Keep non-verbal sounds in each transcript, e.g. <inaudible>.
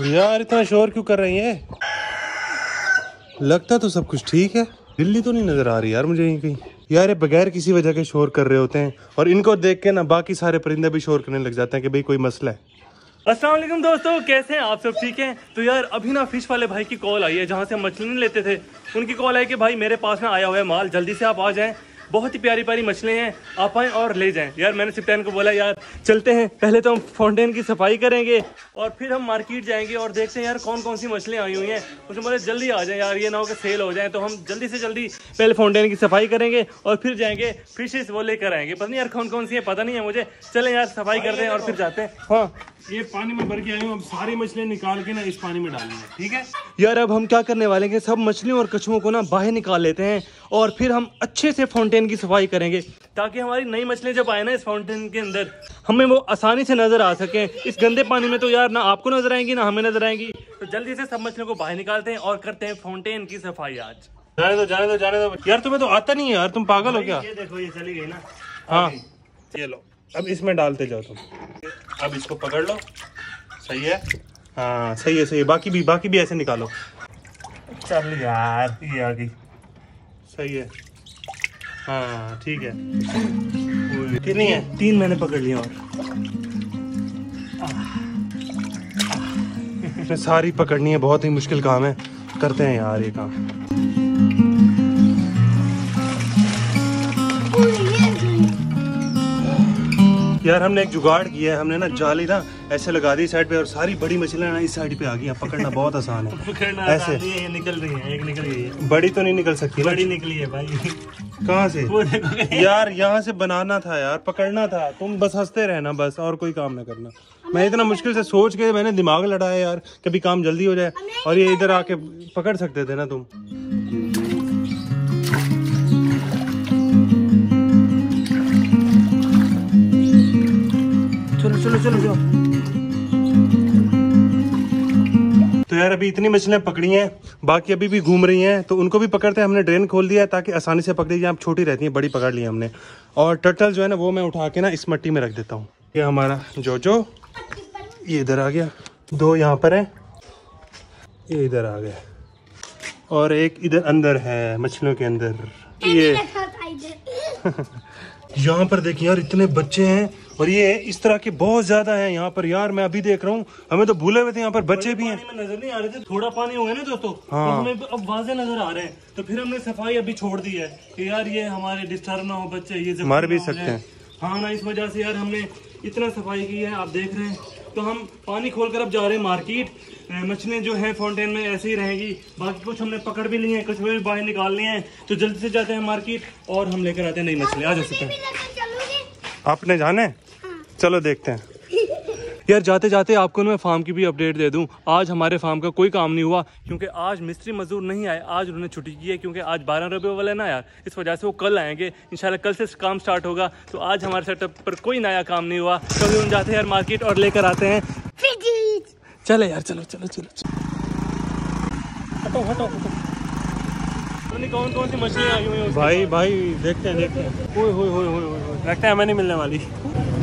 यार, इतना शोर क्यों कर रही है? लगता तो सब कुछ ठीक है। दिल्ली तो नहीं नज़र आ रही यार मुझे यहीं कहीं। यार, ये बगैर किसी वजह के शोर कर रहे होते हैं और इनको देख के ना बाकी सारे परिंदे भी शोर करने लग जाते हैं कि भाई कोई मसला है। वालेकुम दोस्तों, कैसे हैं आप सब? ठीक हैं? तो यार, अभी ना फ़िश वाले भाई की कॉल आई है जहाँ से मछली नहीं लेते थे। उनकी कॉल आई कि भाई मेरे पास ना आया हुआ है माल, जल्दी से आप आ जाएँ। बहुत ही प्यारी प्यारी मछलियाँ हैं। आप आएँ और ले जाएँ। यार, मैंने सिप्टैन को बोला, यार, चलते हैं। पहले तो हम फाउंटेन की सफ़ाई करेंगे और फिर हम मार्केट जाएँगे और देखते हैं यार कौन कौन सी मछलियाँ आई हुई हैं। उसने बोले, जल्दी आ जाए यार, ये ना हो कि सेल हो जाए। तो हम जल्दी से जल्दी पहले फाउंटेन की सफ़ाई करेंगे और फिर जाएँगे फिशेज वो लेकर आएँगे। पता नहीं यार कौन कौन सी है, पता नहीं है मुझे। चले यार, सफ़ाई करते हैं और फिर जाते हैं। हाँ। ये पानी में भर के हूँ अब सारी मछलियाँ निकाल के ना इस पानी में डालनी है ठीक है? यार अब हम क्या करने वाले हैं सब मछलियों और कछुओं को ना बाहर निकाल लेते हैं और फिर हम अच्छे से फाउंटेन की सफ़ाई करेंगे ताकि हमारी नई मछलियाँ जब आए ना इस फाउंटेन के अंदर हमें वो आसानी से नज़र आ सके। इस गंदे पानी में तो यार ना आपको नज़र आएँगी ना हमें नज़र आएँगी। तो जल्दी से सब मछलियों को बाहर निकालते हैं और करते हैं फाउंटेन की सफ़ाई आज। जाने दो जाने दो जाने दो। यार तुम्हें तो आता नहीं है यार तुम पागल हो क्या? ये देखो ये चली गई ना। हाँ। ये लो। अब इसमें डालते जाओ तुम। अब इसको पकड़ लो। सही है? हाँ सही है सही है। बाकी भी बाकी भी ऐसे निकालो। चल यार ये आ गई। सही है। हाँ ठीक है। कितनी है? तीन मैंने पकड़ लिया और। इसमें सारी पकड़नी है बहुत ही मुश्किल काम है। करते हैं यार ये काम। यार हमने एक जुगाड़ किया है हमने ना जाली ना ऐसे लगा दी साइड पे और सारी बड़ी मछलियाँ ना इस साइड पे आ गई। पकड़ना बहुत आसान है। पकड़ना ऐसे। निकल रही है एक निकल गई है। बड़ी तो नहीं निकल सकती बड़ी निकली है भाई। कहाँ से? यार यहाँ से बनाना था यार पकड़ना था। तुम बस हँसते रहना बस और कोई काम ना करना। मैं इतना मुश्किल से सोच के मैंने दिमाग लड़ाया यार कभी काम जल्दी हो जाए और ये इधर आके पकड़ सकते थे ना तुम। चलो चलो चलो। जाओ तो यार अभी इतनी मछलियाँ पकड़ी हैं बाकी अभी भी घूम रही हैं तो उनको भी पकड़ते हैं हमने ड्रेन खोल दिया है ताकि आसानी से पकड़ी जाए छोटी रहती हैं बड़ी पकड़ ली हमने। और टर्टल जो है ना वो मैं उठा के ना इस मट्टी में रख देता हूँ। ये हमारा जोजो ये इधर आ गया दो यहाँ पर है ये इधर आ गया और एक इधर अंदर है मछलियों के अंदर। ये <laughs> यहाँ पर देखिए यार इतने बच्चे हैं और ये इस तरह के बहुत ज़्यादा हैं यहाँ पर। यार मैं अभी देख रहा हूँ हमें तो भूले हुए थे यहाँ पर बच्चे भी हैं। नज़र नहीं आ रहे थे थोड़ा पानी हो गया ना दोस्तों। हाँ। तो हमें अब वाजे नज़र आ रहे हैं। तो फिर हमने सफ़ाई अभी छोड़ दी है कि यार ये हमारे डिस्टर्ब ना हो बच्चे ये मर भी सकते हैं। हाँ ना इस वजह से यार हमने इतना सफ़ाई की है आप देख रहे हैं। तो हम पानी खोल कर अब जा रहे हैं मार्केट। मछलियाँ जो है फाउंटेन में ऐसे ही रहेंगी। बाकी कुछ हमने पकड़ भी लिए हैं कुछ भी बाहर निकाल लिए हैं। तो जल्दी से जाते हैं मार्केट और हम लेकर आते हैं नई मछली। आ जा सकते हैं आपने जाने? चलो देखते हैं। यार जाते जाते आपको मैं फार्म की भी अपडेट दे दूँ। आज हमारे फार्म का कोई काम नहीं हुआ क्योंकि आज मिस्त्री मजदूर नहीं आए आज उन्होंने छुट्टी की है क्योंकि आज बारह रबी वाला है ना यार इस वजह से वो कल आएँगे। इंशाल्लाह कल से काम स्टार्ट होगा तो आज हमारे सेटअप पर कोई नया काम नहीं हुआ। कभी हम जाते हैं यार मार्केट और लेकर आते हैं। चले यार चलो चलो चलो चलो। हटो हटो हटो। कौन कौन सी मछलियाँ आई हुई हैं भाई भाई देखते हैं देखते हैं। लगता है हमें नहीं मिलने वाली।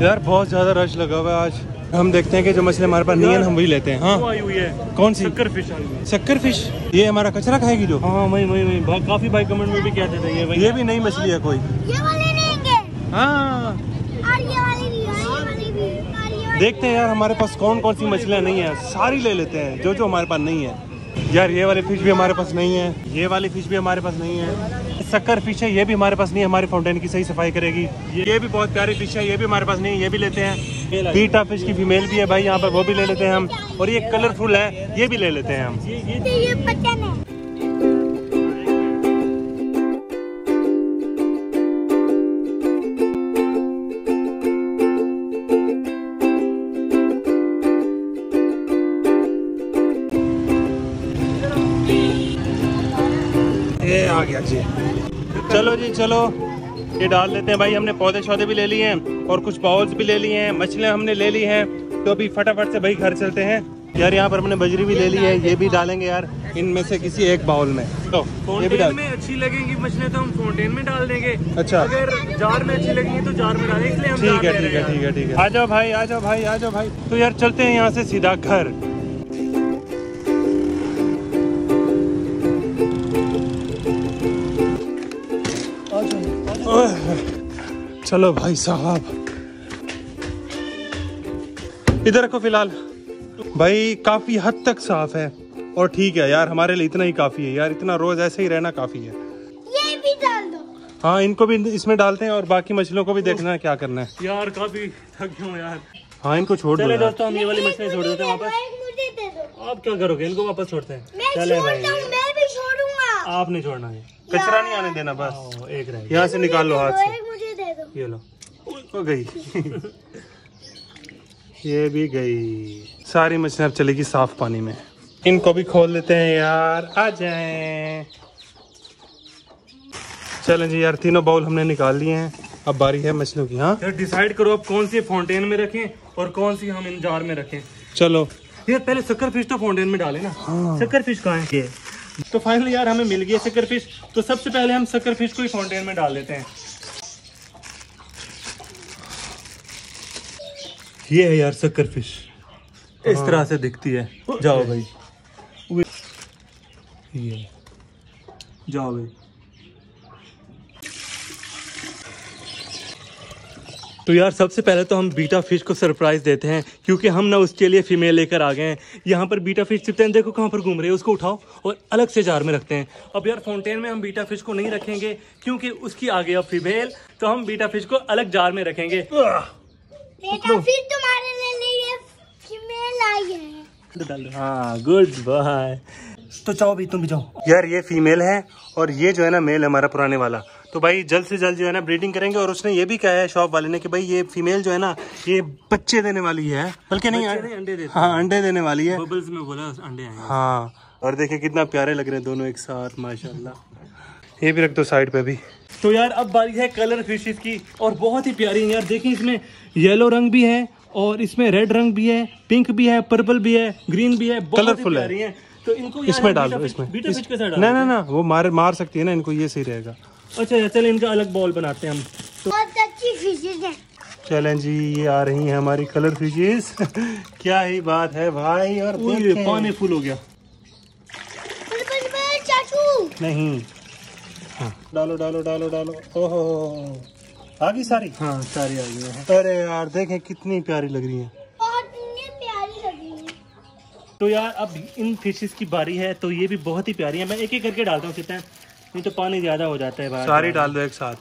यार बहुत ज़्यादा रश लगा हुआ है आज। हम देखते हैं कि जो मछली हमारे पास नहीं है हम वही लेते हैं हाँ। आई हुई है। कौन सी? शक्कर फ़िश आई हुई है। शक्कर फ़िश ये हमारा कचरा खाएगी जो? हाँ वही वही वही। काफ़ी भाई कमेंट में भी कहते थे ये भाई ये भी नई मछली है कोई। ये वाले लेंगे हाँ। और ये वाली भी और ये वाली भी और ये वाली देखते हैं यार हमारे पास कौन कौन सी मछलियाँ नहीं है। सारी ले लेते हैं जो जो हमारे पास नहीं है। यार, ये वाली फ़िश भी हमारे पास नहीं है। ये वाली फ़िश भी हमारे पास नहीं है। शक्कर फ़िश है, ये भी हमारे पास नहीं है, हमारी फाउंटेन की सही सफ़ाई करेगी। ये भी बहुत प्यारी फ़िश है, ये भी हमारे पास नहीं है, ये भी लेते हैं। बीटा फ़िश की फीमेल भी है भाई, यहाँ पर वो भी ले लेते हैं हम। और ये कलरफुल है, ये भी ले लेते हैं हम। गया जी। चलो जी चलो। ये डाल देते हैं भाई हमने पौधे शौधे भी ले लिए हैं और कुछ बाउल्स भी ले लिए हैं मछलियाँ हमने ले ली हैं। तो अभी फटाफट से भाई घर चलते हैं। यार यहाँ पर हमने बजरी भी ले ली है ये भी डालेंगे यार इनमें से किसी एक बाउल में। तो ये भी डाल। में अच्छी लगेंगी मछलियाँ तो हम फाउंटेन में डाल देंगे। अच्छा। अगर जार में अच्छी लगेंगी तो जार में डालेंगे इसलिए ठीक है ठीक है। ठीक है ठीक है। आ जाओ भाई आ जाओ भाई आ जाओ भाई। तो यार चलते हैं यहाँ से सीधा घर। चलो भाई साहब। इधर रखो फ़िलहाल। भाई काफ़ी हद तक साफ़ है। और ठीक है यार हमारे लिए इतना ही काफ़ी है यार। इतना रोज ऐसे ही रहना काफ़ी है। ये भी डाल दो। हाँ इनको भी इसमें डालते हैं और बाकी मछलियों को भी देखना है क्या करना है। यार काफ़ी थक गया यार। हाँ इनको छोड़ दो दोस्तों हम ये वाली मछलियाँ छोड़ देते हैं वापस। आप क्या करोगे? इनको वापस छोड़ते हैं। चले भाई। छोड़ता मैं भी छोड़ूँगा। आप नहीं छोड़ना है। कचरा नहीं आने देना बस। एक रह यहाँ से निकाल लो हाथ से। एक मुझे दे दो। ये लो। हो गई। <laughs> ये भी गई। सारी मछलियाँ अब चलेगी साफ़ पानी में। इनको भी खोल लेते हैं यार। आ जाएँ। चलें जी यार तीनों बाउल हमने निकाल लिए हैं। अब बारी है मछलियों की हाँ? यार डिसाइड करो अब कौन सी फाउंटेन में रखें और कौन सी हम इन जार में रखें। चलो। यार पहले शक्कर फ़िश तो फाउंटेन में डाले ना। शक्कर फ़िश कहाँ है? ये। तो फाइनली यार हमें मिल गया सकर फ़िश तो सबसे पहले हम सकर फ़िश को ही फाउंटेन में डाल देते हैं। ये है यार सकर फ़िश इस तरह से दिखती है। जाओ भाई। ये। जाओ भाई। तो यार सबसे पहले तो हम बीटा फ़िश को सरप्राइज़ देते हैं क्योंकि हम ना उसके लिए फीमेल लेकर आ गए हैं। यहाँ पर बीटा फ़िश चिपते हैं देखो कहाँ पर घूम रहे हैं उसको उठाओ और अलग से जार में रखते हैं। अब यार फाउंटेन में हम बीटा फ़िश को नहीं रखेंगे क्योंकि उसकी आ गई अब फीमेल तो हम बीटा फ़िश को अलग जार में रखेंगे। बेटा फिर तुम्हारे लिए फीमेल आई है। हाँ गुड बाय तो जाओ भी तुम भी जाओ। यार ये फीमेल है और ये जो है ना मेल हमारा पुराने वाला। तो भाई जल्द से जल्द जो है ना ब्रीडिंग करेंगे और उसने ये भी कहा है शॉप वाले ने कि भाई ये फीमेल जो है ना ये बच्चे देने वाली है। बल्कि नहीं अंडे देती हाँ अंडे देने वाली है। बबल्स में बोला अंडे हाँ और देखिए कितना प्यारे लग रहे हैं दोनों एक साथ माशाल्लाह। ये भी रख दो साइड पे भी। तो यार अब बारी है कलर फिशेस की और बहुत ही प्यारी है यार। देखिए इसमें येलो रंग भी है और इसमें रेड रंग भी है पिंक भी है पर्पल भी है ग्रीन भी है बहुत ही तो इनको इसमें डाल दो इसमें। ना ना ना वो मार मार सकती है ना इनको ये सही रहेगा। अच्छा यार चल इनका अलग बॉल बनाते हैं हम। बहुत अच्छी फिशेज है। चलें जी ये आ रही हैं हमारी कलर फिशेस <laughs> क्या ही बात है भाई और पानी फुल हो गया। बल बल बल चाचू। नहीं। हाँ डालो डालो डालो डालो। ओहो आ गई सारी? हाँ सारी आ गई हैं। अरे यार देखें कितनी प्यारी लग रही है। बहुत इतनी प्यारी लगी है। तो यार अब इन फिशेस की बारी है तो ये भी बहुत ही प्यारी है। मैं एक एक करके डालता हूँ कितना नहीं तो पानी ज़्यादा हो जाता है बाहर सारी डाल दो एक साथ।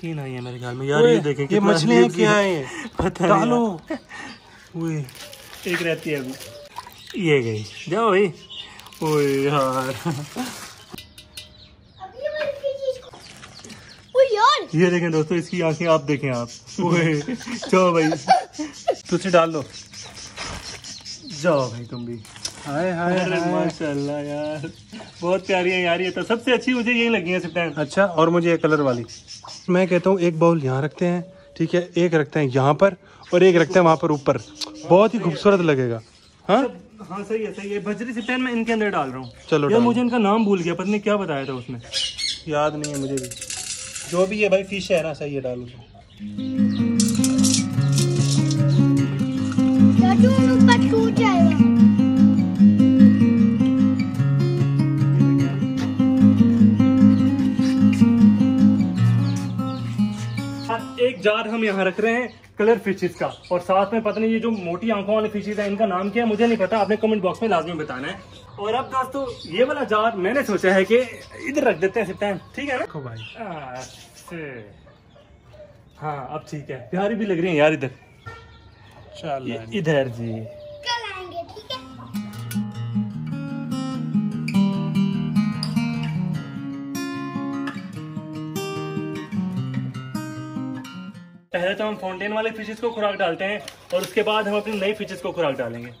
तीन आई है मेरे ख्याल में। यार ये देखें ये मछलियाँ क्या है। है <laughs> पता नहीं डालो। ओए एक रहती है अभी। ये गई। जाओ भाई। ओए यार। ये देखें दोस्तों इसकी आँखें आप देखें आप। ओए जाओ भाई। <laughs> तुझे डाल लो जाओ भाई तुम भी। हाय हाय अरे माशाल्लाह यार। बहुत प्यारी है यार ये तो सबसे अच्छी मुझे यही लगी है सिप्टैन अच्छा और मुझे ये कलर वाली। मैं कहता हूँ एक बाउल यहाँ रखते हैं ठीक है? एक रखते हैं यहाँ पर और एक रखते हैं वहाँ पर ऊपर। बहुत ही खूबसूरत लगेगा। हाँ? हाँ सही है सही है। बजरी सिप्टैन मैं इनके अंदर डाल रहा हूँ। चलो यार मुझे इनका नाम भूल गया पता नहीं क्या बताया था उसने। याद नहीं है मुझे भी। जो भी है भाई फ़िश है ना सही है डालो। जार हम यहाँ रख रहे हैं कलर फिशेज का। और साथ में पता नहीं ये जो मोटी आँखों वाले फिशेज है इनका नाम क्या है मुझे नहीं पता आपने कमेंट बॉक्स में लाजमी बताना है। और अब दोस्तों ये वाला जार मैंने सोचा है कि इधर रख देते हैं सिर्फ़ ठीक है ना? भाई। हाँ अब ठीक है। प्यारी भी लग रही है यार इधर। चल इधर जी। पहले तो हम फाउंटेन वाले फिशेस को खुराक डालते हैं और उसके बाद हम अपनी नई फिशेस को खुराक डालेंगे।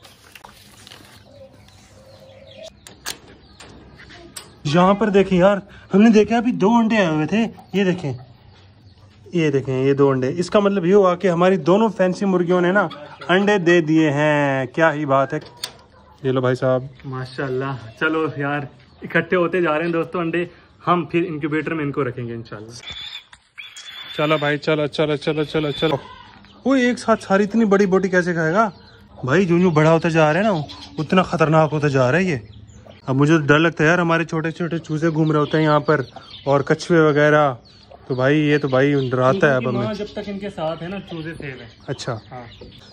यहाँ पर देखें यार हमने देखा अभी दो अंडे आए हुए थे ये देखें ये देखें ये दो अंडे। इसका मतलब ये हुआ कि हमारी दोनों फैंसी मुर्गियों ने ना अंडे दे दिए हैं। क्या ही बात है। ये लो भाई साहब। माशाल्लाह। चलो यार इकट्ठे होते जा रहे हैं दोस्तों अंडे। हम फिर इंक्यूबेटर में इनको रखेंगे इंशाल्लाह। चलो भाई चलो चलो चलो चलो चलो। वो एक साथ सारी इतनी बड़ी बोटी कैसे खाएगा? भाई जो जो बड़ा होता जा रहा है ना उतना खतरनाक होता जा रहा है ये। अब मुझे तो डर लगता है यार हमारे छोटे छोटे चूजे घूम रहे होते हैं यहाँ पर और कछुए वगैरह। तो भाई ये तो भाई डराता है अब हमें। जब तक इनके साथ है ना चूजे सेव है। अच्छा। हाँ।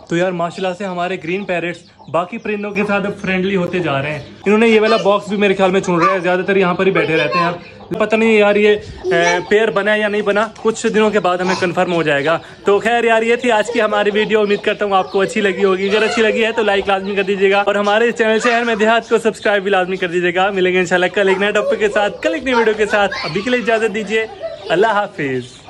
तो यार माशाल्लाह से हमारे ग्रीन पैरेट्स बाकी परिंदों के साथ अब फ्रेंडली होते जा रहे हैं। इन्होंने ये वाला बॉक्स भी मेरे ख्याल में चुन रहे हैं ज़्यादातर यहाँ पर ही बैठे रहते हैं अब। पता नहीं यार ये पेयर बना या नहीं बना कुछ दिनों के बाद हमें कंफर्म हो जाएगा। तो खैर यार ये थी आज की हमारी वीडियो उम्मीद करता हूँ आपको अच्छी लगी होगी। अगर अच्छी लगी है तो लाइक लाजमी कर दीजिएगा और हमारे चैनल शहर में देहात को सब्सक्राइब भी लाजमी कर दीजिएगा। मिलेंगे इंशाल्लाह कल एक नए टॉपिक के साथ कल एक नई वीडियो के साथ। अभी के लिए इजाज़त दीजिए। अल्लाह हाफिज।